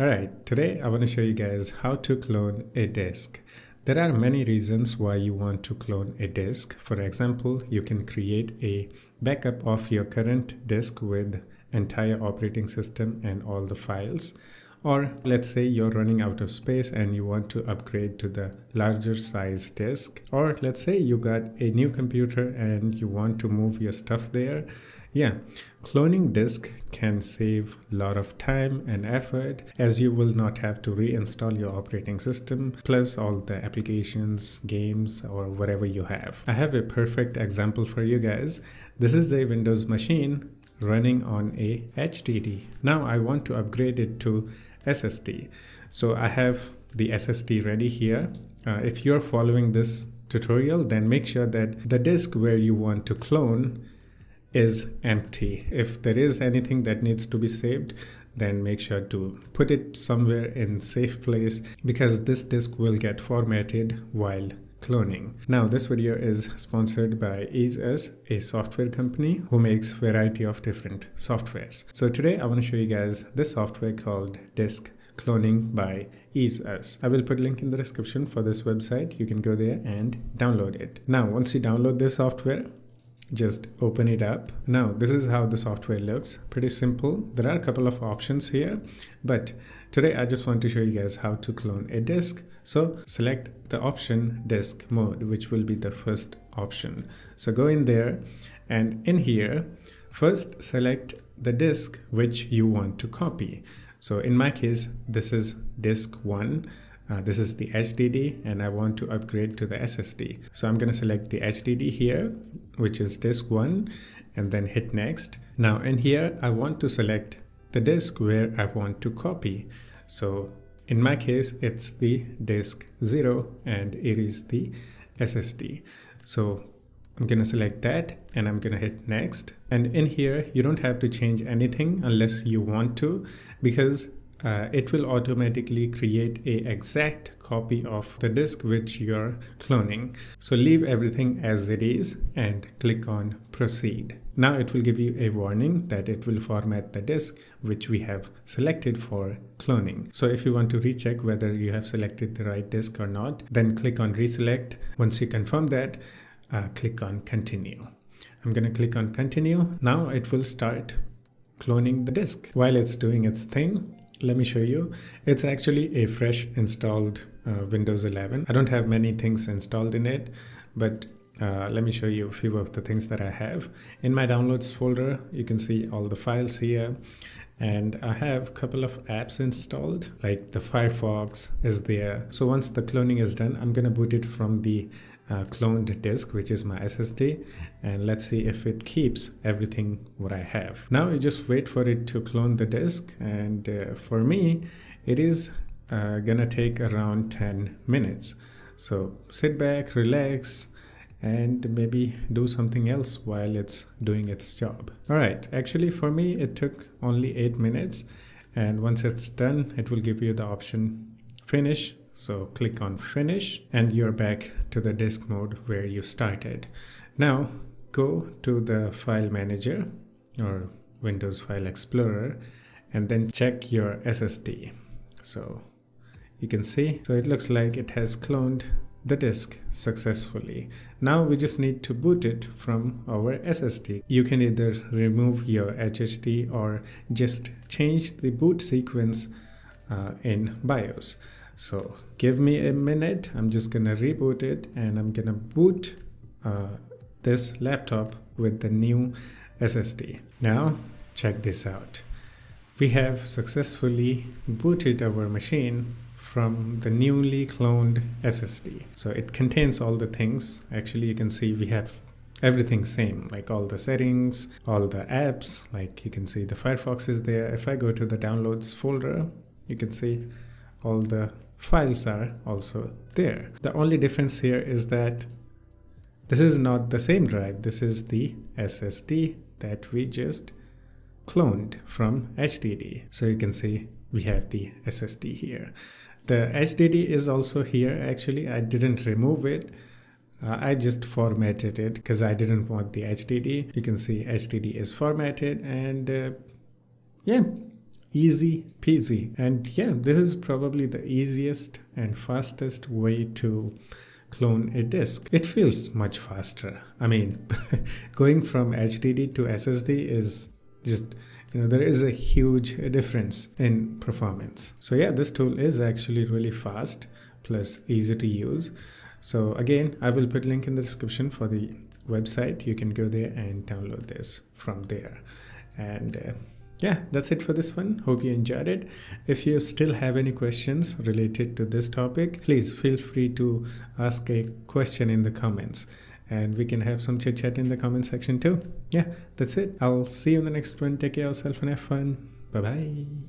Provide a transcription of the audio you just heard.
Alright, today I want to show you guys how to clone a disk. There are many reasons why you want to clone a disk. For example, you can create a backup of your current disk with entire operating system and all the files. Or let's say you're running out of space and you want to upgrade to the larger size disk. Or let's say you got a new computer and you want to move your stuff there. Yeah, cloning disk can save a lot of time and effort as you will not have to reinstall your operating system plus all the applications, games or whatever you have. I have a perfect example for you guys. This is a Windows machine running on a HDD. Now I want to upgrade it to SSD. So I have the SSD ready here. Uh, if you're following this tutorial, then make sure that the disk where you want to clone is empty. If there is anything that needs to be saved, then make sure to put it somewhere in safe place because this disk will get formatted while cloning. Now this video is sponsored by EaseUS, a software company who makes variety of different softwares. So today I want to show you guys this software called Disk Cloning by EaseUS. I will put a link in the description for this website. You can go there and download it. Now once you download this software, just open it up. Now this is how the software looks. Pretty simple. There are a couple of options here, but today I just want to show you guys how to clone a disk. So select the option disk mode, which will be the first option. So go in there and in here, first select the disk which you want to copy. So in my case, this is disk one. Uh, this is the HDD and I want to upgrade to the SSD. So I'm going to select the HDD here, which is disk 1 and then hit next. Now in here, I want to select the disk where I want to copy. So in my case, it's the disk 0 and it is the SSD. So I'm going to select that and I'm going to hit next. And in here, you don't have to change anything unless you want to because uh, it will automatically create a exact copy of the disk which you're cloning. So leave everything as it is and click on proceed. Now it will give you a warning that it will format the disk which we have selected for cloning. So if you want to recheck whether you have selected the right disk or not, then click on reselect. Once you confirm that, uh, click on continue. I'm going to click on continue. Now it will start cloning the disk. While it's doing its thing, let me show you. It's actually a fresh installed uh, Windows 11. I don't have many things installed in it, but uh, let me show you a few of the things that I have. In my downloads folder, you can see all the files here. And I have a couple of apps installed, like the Firefox is there. So once the cloning is done, I'm gonna boot it from the uh, cloned disk, which is my SSD. And let's see if it keeps everything what I have. Now you just wait for it to clone the disk. And uh, for me, it is uh, gonna take around 10 minutes. So sit back, relax, and maybe do something else while it's doing its job. All right, actually for me, it took only eight minutes. And once it's done, it will give you the option finish so click on finish and you're back to the disk mode where you started. Now go to the file manager or Windows File Explorer and then check your SSD. So you can see, so it looks like it has cloned the disk successfully. Now we just need to boot it from our SSD. You can either remove your HDD or just change the boot sequence uh, in BIOS. So give me a minute. I'm just gonna reboot it and I'm gonna boot uh, this laptop with the new SSD. Now check this out. We have successfully booted our machine from the newly cloned SSD. So it contains all the things. Actually, you can see we have everything same, like all the settings, all the apps, like you can see the Firefox is there. If I go to the downloads folder, you can see all the files are also there. The only difference here is that this is not the same drive. This is the SSD that we just cloned from HDD. So you can see we have the SSD here. The HDD is also here actually. I didn't remove it. Uh, I just formatted it because I didn't want the HDD. You can see HDD is formatted and uh, yeah, easy peasy and yeah this is probably the easiest and fastest way to clone a disk it feels much faster i mean going from hdd to ssd is just you know there is a huge difference in performance. So yeah this tool is actually really fast plus easy to use. So again i will put link in the description for the website. You can go there and download this from there. And uh, yeah that's it for this one. Hope you enjoyed it. If you still have any questions related to this topic please feel free to ask a question in the comments and we can have some chit chat in the comment section too. Yeah that's it. I'll see you in the next one. Take care of yourself and have fun. Bye bye